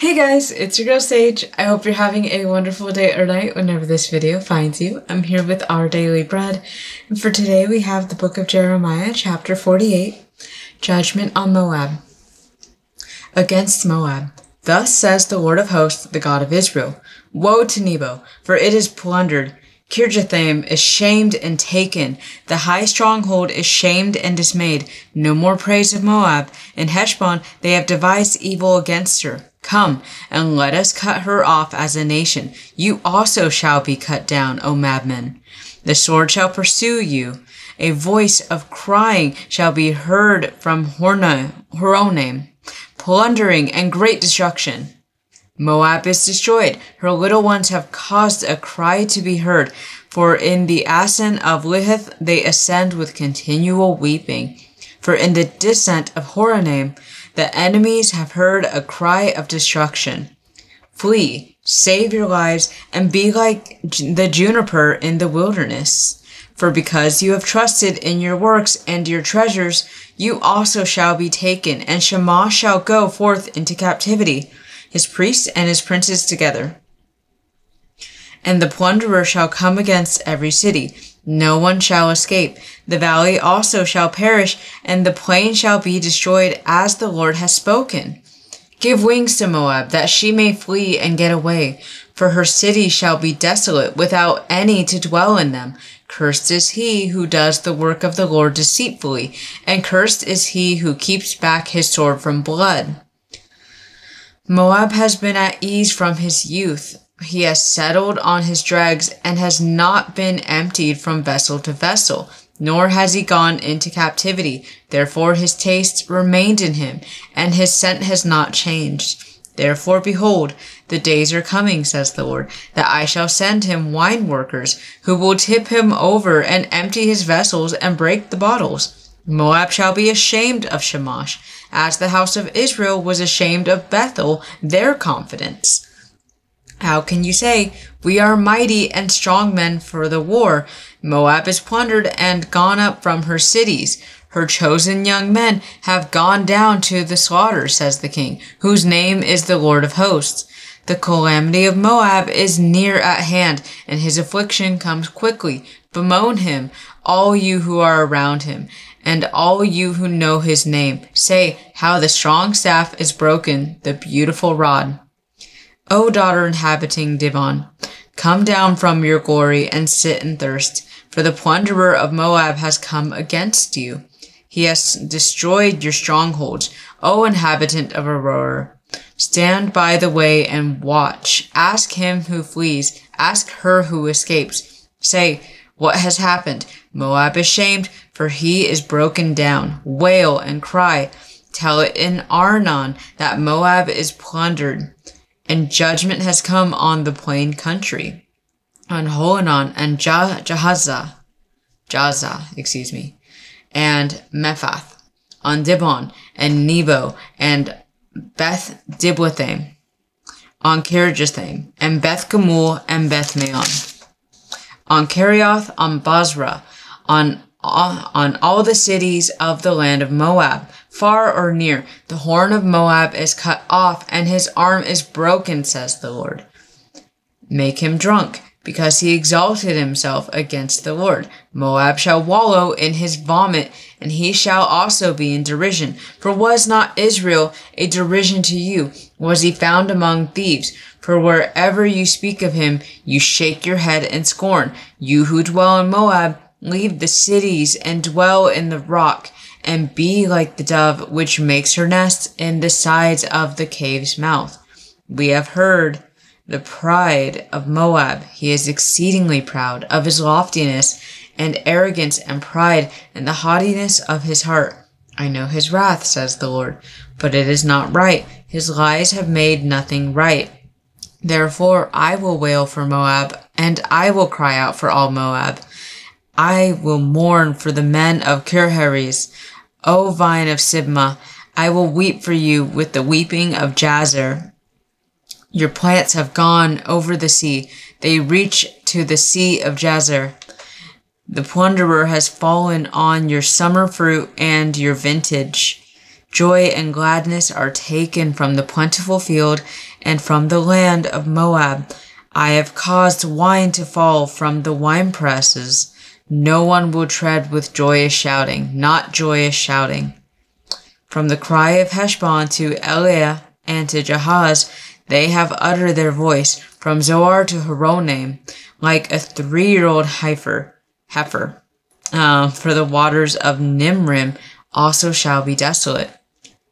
Hey guys, it's your girl Sage. I hope you're having a wonderful day or night whenever this video finds you. I'm here with our daily bread, and for today we have the book of Jeremiah, chapter 48, Judgment on Moab. Against Moab. Thus says the Lord of hosts, the God of Israel Woe to Nebo, for it is plundered. Kirjathaim is shamed and taken. The high stronghold is shamed and dismayed. No more praise of Moab. In Heshbon they have devised evil against her. Come, and let us cut her off as a nation. You also shall be cut down, O madmen. The sword shall pursue you. A voice of crying shall be heard from Horonaim, plundering and great destruction. Moab is destroyed. Her little ones have caused a cry to be heard, for in the ascent of Luhith they ascend with continual weeping. For in the descent of Horonaim the enemies have heard a cry of destruction. Flee, save your lives, and be like the juniper in the wilderness. For because you have trusted in your works and your treasures, you also shall be taken, and Chemosh shall go forth into captivity his priests and his princes together. And the plunderer shall come against every city. No one shall escape. The valley also shall perish, and the plain shall be destroyed as the Lord has spoken. Give wings to Moab, that she may flee and get away. For her cities shall be desolate, without any to dwell in them. Cursed is he who does the work of the Lord deceitfully, and cursed is he who keeps back his sword from blood. Moab has been at ease from his youth. He has settled on his dregs and has not been emptied from vessel to vessel, nor has he gone into captivity. Therefore his taste remained in him, and his scent has not changed. Therefore, behold, the days are coming, says the Lord, that I shall send him wine workers, who will tip him over and empty his vessels and break the bottles. Moab shall be ashamed of Chemosh, as the house of Israel was ashamed of Bethel, their confidence. How can you say, We are mighty and strong men for the war? Moab is plundered and gone up from her cities. Her chosen young men have gone down to the slaughter, says the king, whose name is the Lord of hosts. The calamity of Moab is near at hand, and his affliction comes quickly. Bemoan him, all you who are around him, and all you who know his name. Say how the strong staff is broken, the beautiful rod. O daughter inhabiting Dibon, come down from your glory and sit and thirst, for the plunderer of Moab has come against you. He has destroyed your strongholds, O inhabitant of Aroer. Stand by the way and watch. Ask him who flees. Ask her who escapes. Say, what has happened? Moab is shamed, for he is broken down. Wail and cry. Tell it in Arnon that Moab is plundered, and judgment has come on the plain country, on Holonon and Jahaza, Jaza, excuse me, and Mephaath, on Dibon and Nebo and Beth Diblathaim, on Kirjathaim, and Beth Gamul and Beth Meon, on Kerioth, on Bozrah, on on all the cities of the land of Moab, far or near. The horn of Moab is cut off, and his arm is broken, says the Lord. Make him drunk, because he exalted himself against the Lord. Moab shall wallow in his vomit, and he shall also be in derision. For was not Israel a derision to you? Was he found among thieves? For wherever you speak of him, you shake your head in scorn. You who dwell in Moab, leave the cities and dwell in the rock, and be like the dove which makes her nest in the sides of the cave's mouth. We have heard the pride of Moab. He is exceedingly proud of his loftiness and arrogance and pride and the haughtiness of his heart. I know his wrath, says the Lord, but it is not right. His lies have made nothing right. Therefore I will wail for Moab, and I will cry out for all Moab. I will mourn for the men of Kir Heres, O vine of Sibmah. I will weep for you with the weeping of Jazer. Your plants have gone over the sea. They reach to the sea of Jazer. The plunderer has fallen on your summer fruit and your vintage. Joy and gladness are taken from the plentiful field and from the land of Moab. I have caused wine to fall from the wine presses. No one will tread with joyous shouting, not joyous shouting. From the cry of Heshbon to Elealeh and to Jahaz, they have uttered their voice. From Zoar to Horonaim, like a three-year-old heifer, heifer. Uh, for the waters of Nimrim also shall be desolate.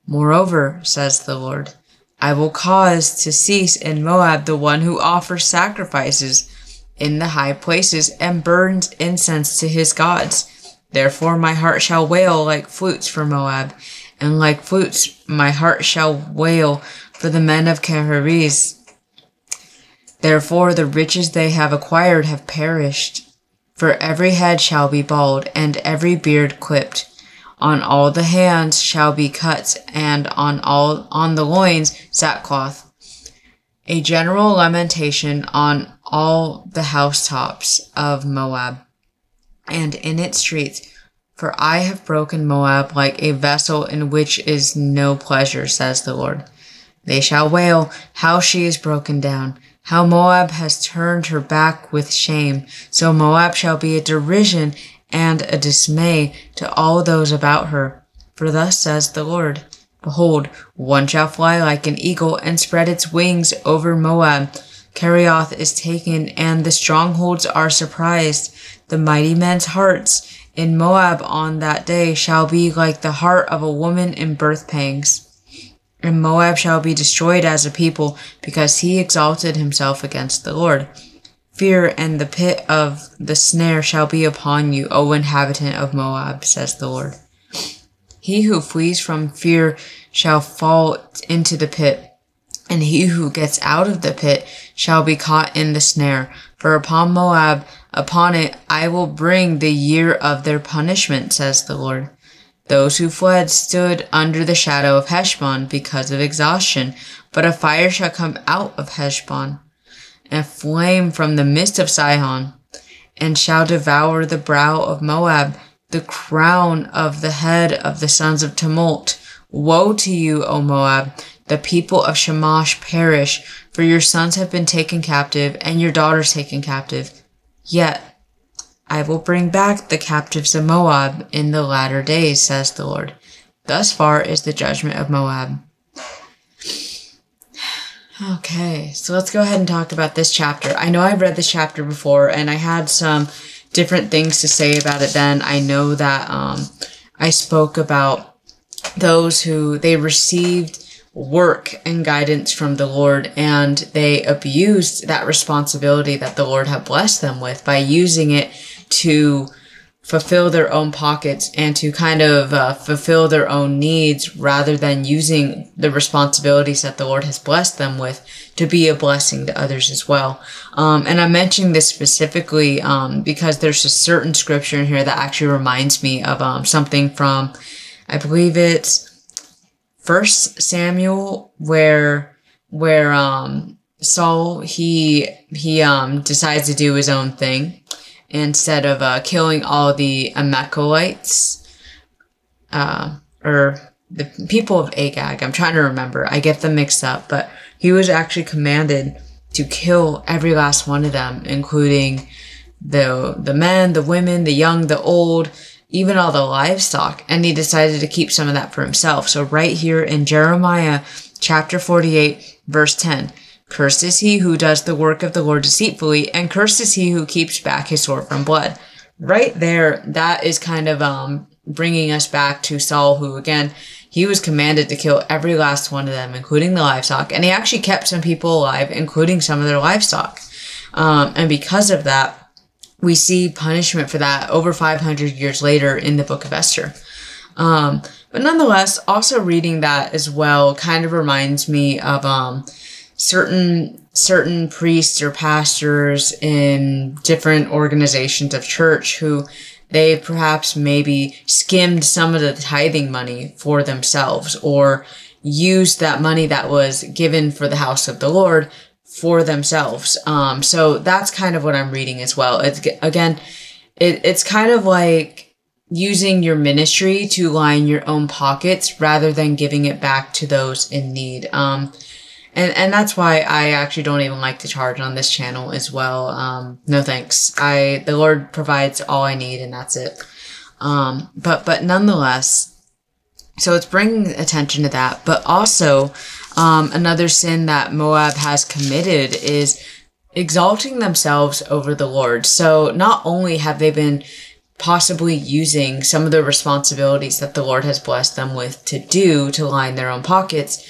Moreover, says the Lord, I will cause to cease in Moab the one who offers sacrifices in the high places and burns incense to his gods. Therefore my heart shall wail like flutes for Moab, and like flutes my heart shall wail for the men of Kir Heres. Therefore the riches they have acquired have perished. For every head shall be bald, and every beard clipped. On all the hands shall be cuts, and on all on the loins sackcloth. A general lamentation on all the housetops of Moab, and in its streets. For I have broken Moab like a vessel in which is no pleasure, says the Lord. They shall wail, how she is broken down, how Moab has turned her back with shame. So Moab shall be a derision and a dismay to all those about her. For thus says the Lord, Behold, one shall fly like an eagle and spread its wings over Moab. Kerioth is taken, and the strongholds are surprised. The mighty men's hearts in Moab on that day shall be like the heart of a woman in birth pangs. And Moab shall be destroyed as a people because he exalted himself against the Lord. Fear and the pit of the snare shall be upon you, O inhabitant of Moab, says the Lord. He who flees from fear shall fall into the pit, and he who gets out of the pit shall be caught in the snare. For upon Moab Upon it I will bring the year of their punishment, says the Lord. Those who fled stood under the shadow of Heshbon because of exhaustion, but a fire shall come out of Heshbon, and flame from the midst of Sihon, and shall devour the brow of Moab, the crown of the head of the sons of tumult. Woe to you, O Moab! The people of Chemosh perish, for your sons have been taken captive, and your daughters taken captive. Yet I will bring back the captives of Moab in the latter days, says the Lord. Thus far is the judgment of Moab. Okay, so let's go ahead and talk about this chapter. I know I've read this chapter before and I had some different things to say about it then. I know that um, I spoke about those who they received work and guidance from the Lord and they abused that responsibility that the Lord had blessed them with by using it to fulfill their own pockets and to kind of uh, fulfill their own needs rather than using the responsibilities that the Lord has blessed them with to be a blessing to others as well. Um, and I'm mentioning this specifically um, because there's a certain scripture in here that actually reminds me of um, something from, I believe it's First Samuel, where where um Saul he he um decides to do his own thing instead of uh, killing all the Amalekites, uh, or the people of Agag. I'm trying to remember. I get them mixed up, but he was actually commanded to kill every last one of them, including the the men, the women, the young, the old, even all the livestock, and he decided to keep some of that for himself. So right here in Jeremiah chapter 48, verse 10, cursed is he who does the work of the Lord deceitfully, and cursed is he who keeps back his sword from blood. Right there, that is kind of, um, bringing us back to Saul, who again, he was commanded to kill every last one of them, including the livestock, and he actually kept some people alive, including some of their livestock. Um, and because of that, we see punishment for that over 500 years later in the book of Esther. Um, but nonetheless, also reading that as well kind of reminds me of um, certain certain priests or pastors in different organizations of church who they perhaps maybe skimmed some of the tithing money for themselves or used that money that was given for the house of the Lord for themselves. Um, so that's kind of what I'm reading as well. It's again, it, it's kind of like using your ministry to line your own pockets rather than giving it back to those in need. Um, and, and that's why I actually don't even like to charge on this channel as well. Um, no thanks. I, the Lord provides all I need and that's it. Um, but, but nonetheless, so it's bringing attention to that. But also, um, another sin that Moab has committed is exalting themselves over the Lord. So not only have they been possibly using some of the responsibilities that the Lord has blessed them with to do to line their own pockets,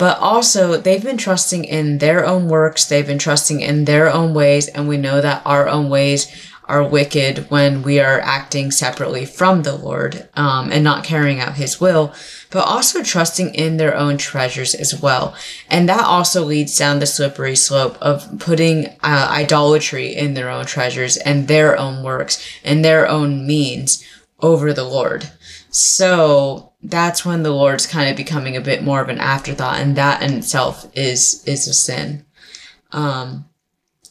but also they've been trusting in their own works, they've been trusting in their own ways, and we know that our own ways are wicked when we are acting separately from the Lord um, and not carrying out His will, but also trusting in their own treasures as well. And that also leads down the slippery slope of putting uh, idolatry in their own treasures and their own works and their own means over the Lord. So that's when the Lord's kind of becoming a bit more of an afterthought, and that in itself is is a sin. Um,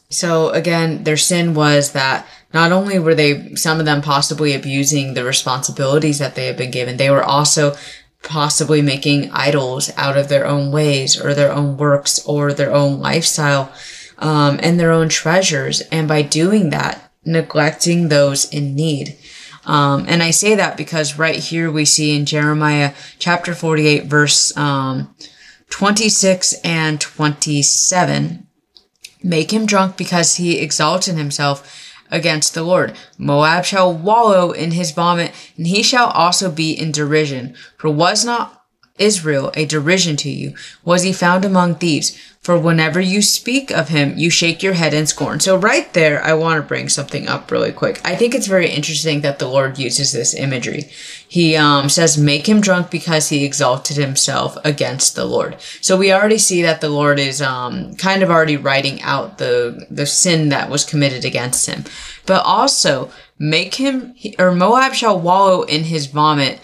so again, their sin was that not only were they, some of them possibly abusing the responsibilities that they had been given, they were also possibly making idols out of their own ways or their own works or their own lifestyle um, and their own treasures. And by doing that, neglecting those in need. Um, and I say that because right here we see in Jeremiah chapter 48, verse um, 26 and 27 make him drunk because he exalted himself against the Lord. Moab shall wallow in his vomit, and he shall also be in derision. For was not Israel a derision to you? Was he found among thieves? For whenever you speak of him, you shake your head in scorn. So right there, I want to bring something up really quick. I think it's very interesting that the Lord uses this imagery. He um, says, make him drunk because he exalted himself against the Lord. So we already see that the Lord is um, kind of already writing out the, the sin that was committed against him. But also, make him, or Moab shall wallow in his vomit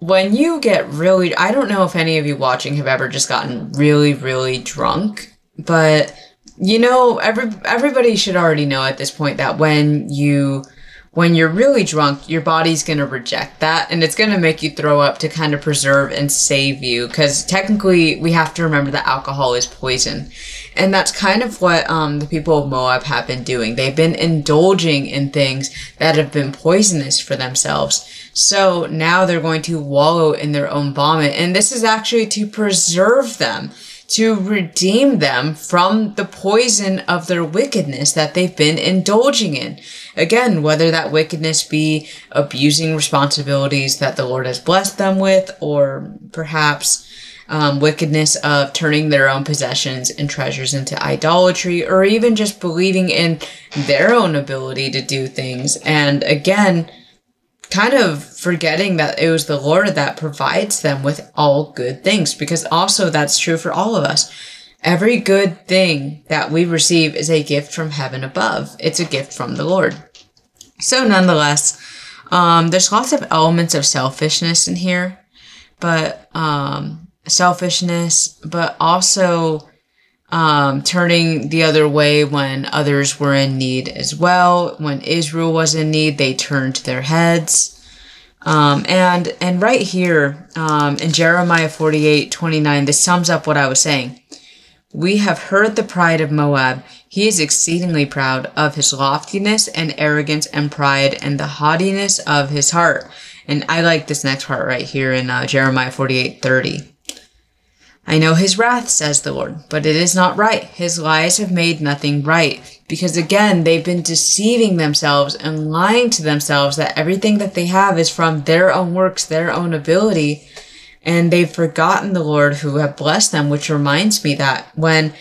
when you get really i don't know if any of you watching have ever just gotten really really drunk but you know every everybody should already know at this point that when you when you're really drunk your body's going to reject that and it's going to make you throw up to kind of preserve and save you because technically we have to remember that alcohol is poison. And that's kind of what um, the people of moab have been doing. They've been indulging in things that have been poisonous for themselves so now they're going to wallow in their own vomit. And this is actually to preserve them, to redeem them from the poison of their wickedness that they've been indulging in. Again, whether that wickedness be abusing responsibilities that the Lord has blessed them with, or perhaps um, wickedness of turning their own possessions and treasures into idolatry, or even just believing in their own ability to do things. And again, kind of forgetting that it was the Lord that provides them with all good things, because also that's true for all of us. Every good thing that we receive is a gift from heaven above. It's a gift from the Lord. So nonetheless, um, there's lots of elements of selfishness in here, but um, selfishness, but also um, turning the other way when others were in need as well. When Israel was in need, they turned their heads. Um, and and right here um, in Jeremiah 48, 29, this sums up what I was saying. We have heard the pride of Moab. He is exceedingly proud of his loftiness and arrogance and pride and the haughtiness of his heart. And I like this next part right here in uh, Jeremiah 48, 30. I know his wrath, says the Lord, but it is not right. His lies have made nothing right. Because again, they've been deceiving themselves and lying to themselves that everything that they have is from their own works, their own ability. And they've forgotten the Lord who have blessed them, which reminds me that when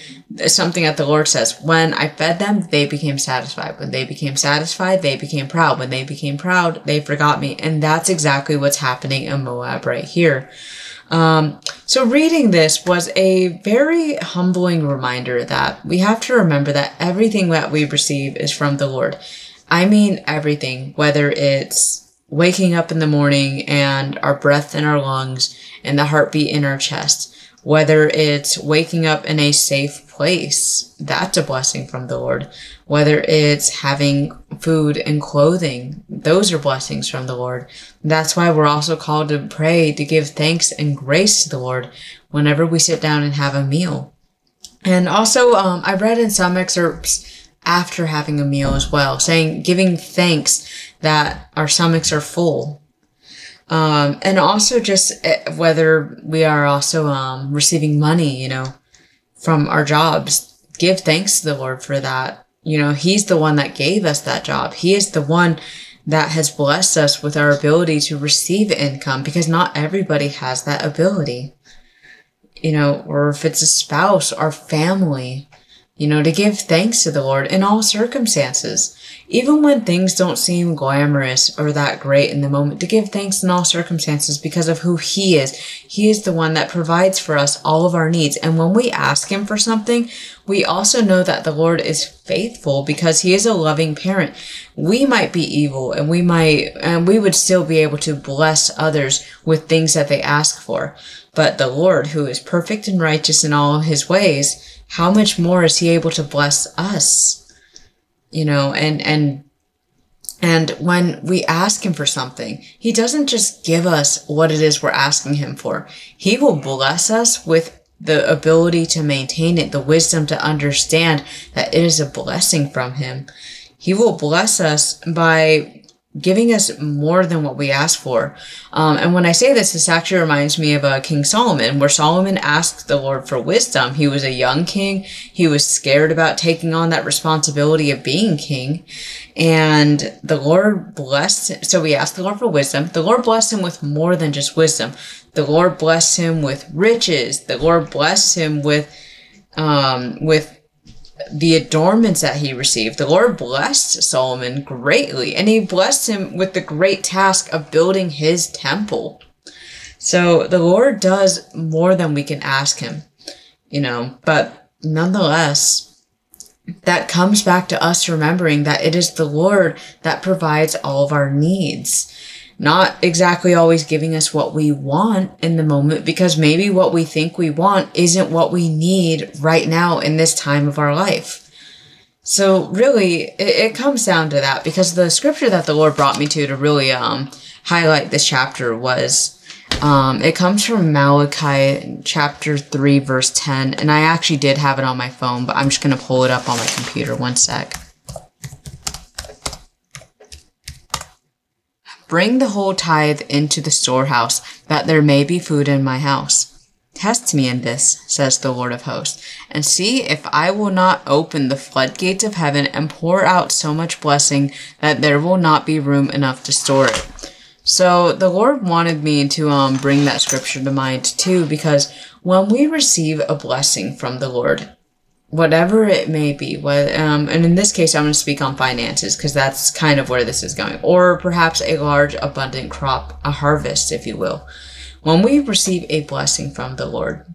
something that the Lord says, when I fed them, they became satisfied. When they became satisfied, they became proud. When they became proud, they forgot me. And that's exactly what's happening in Moab right here. Um, so reading this was a very humbling reminder that we have to remember that everything that we receive is from the Lord. I mean everything, whether it's waking up in the morning and our breath in our lungs and the heartbeat in our chest, whether it's waking up in a safe place, that's a blessing from the Lord. Whether it's having food and clothing, those are blessings from the Lord. That's why we're also called to pray, to give thanks and grace to the Lord whenever we sit down and have a meal. And also, um, I read in some excerpts after having a meal as well, saying, giving thanks that our stomachs are full. Um, and also just eh, whether we are also, um, receiving money, you know, from our jobs, give thanks to the Lord for that. You know, He's the one that gave us that job. He is the one that has blessed us with our ability to receive income because not everybody has that ability. You know, or if it's a spouse or family, you know, to give thanks to the Lord in all circumstances. Even when things don't seem glamorous or that great in the moment, to give thanks in all circumstances because of who He is. He is the one that provides for us all of our needs. And when we ask Him for something, we also know that the Lord is faithful because He is a loving parent. We might be evil and we might, and we would still be able to bless others with things that they ask for. But the Lord, who is perfect and righteous in all His ways, how much more is he able to bless us? You know, and, and, and when we ask him for something, he doesn't just give us what it is we're asking him for. He will bless us with the ability to maintain it, the wisdom to understand that it is a blessing from him. He will bless us by giving us more than what we ask for. Um, and when I say this, this actually reminds me of uh, King Solomon, where Solomon asked the Lord for wisdom. He was a young king. He was scared about taking on that responsibility of being king. And the Lord blessed, so we asked the Lord for wisdom. The Lord blessed him with more than just wisdom. The Lord blessed him with riches. The Lord blessed him with, um, with the adornments that he received. The Lord blessed Solomon greatly, and he blessed him with the great task of building his temple. So the Lord does more than we can ask him, you know, but nonetheless, that comes back to us remembering that it is the Lord that provides all of our needs not exactly always giving us what we want in the moment because maybe what we think we want isn't what we need right now in this time of our life. So really, it, it comes down to that because the scripture that the Lord brought me to to really um, highlight this chapter was um, it comes from Malachi chapter 3 verse 10 and I actually did have it on my phone but I'm just going to pull it up on my computer one sec. Bring the whole tithe into the storehouse, that there may be food in my house. Test me in this, says the Lord of hosts, and see if I will not open the floodgates of heaven and pour out so much blessing that there will not be room enough to store it. So the Lord wanted me to um, bring that scripture to mind too, because when we receive a blessing from the Lord, whatever it may be. What, um, and in this case, I'm going to speak on finances because that's kind of where this is going, or perhaps a large, abundant crop, a harvest, if you will. When we receive a blessing from the Lord,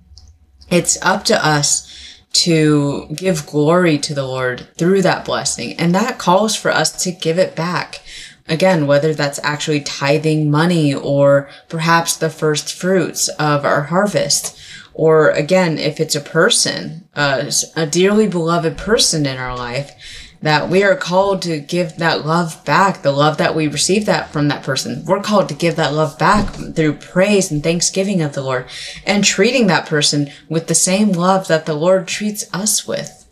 it's up to us to give glory to the Lord through that blessing. And that calls for us to give it back. Again, whether that's actually tithing money or perhaps the first fruits of our harvest or again, if it's a person, uh, a dearly beloved person in our life, that we are called to give that love back, the love that we receive that from that person. We're called to give that love back through praise and thanksgiving of the Lord and treating that person with the same love that the Lord treats us with.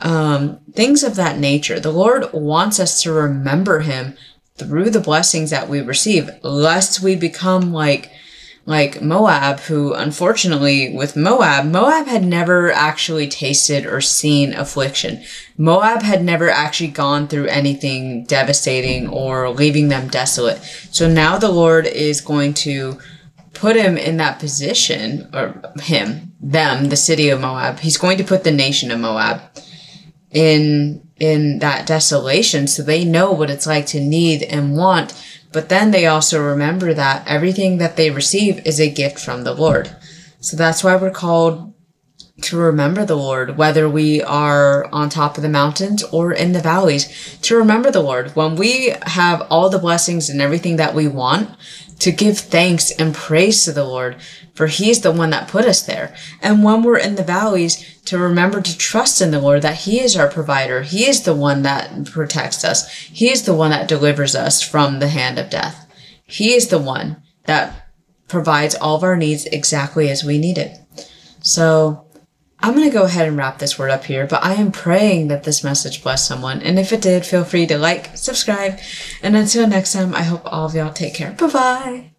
Um, things of that nature. The Lord wants us to remember Him through the blessings that we receive, lest we become like, like Moab, who unfortunately with Moab, Moab had never actually tasted or seen affliction. Moab had never actually gone through anything devastating or leaving them desolate. So now the Lord is going to put him in that position, or him, them, the city of Moab. He's going to put the nation of Moab in in that desolation so they know what it's like to need and want but then they also remember that everything that they receive is a gift from the Lord. So that's why we're called to remember the Lord, whether we are on top of the mountains or in the valleys, to remember the Lord. When we have all the blessings and everything that we want, to give thanks and praise to the Lord, for He's the one that put us there. And when we're in the valleys, to remember to trust in the Lord that He is our provider. He is the one that protects us. He is the one that delivers us from the hand of death. He is the one that provides all of our needs exactly as we need it. So I'm going to go ahead and wrap this word up here, but I am praying that this message blessed someone. And if it did, feel free to like, subscribe, and until next time, I hope all of y'all take care. Bye bye.